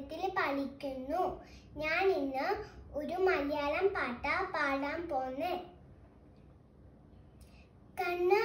സ്വരത്തിൽ പാലിക്കുന്നു. ഞാൻ ഇന്ന് ഒരു മലയാളം പാട്ട പാടാൻ പോന്നെ. കണ്ണാ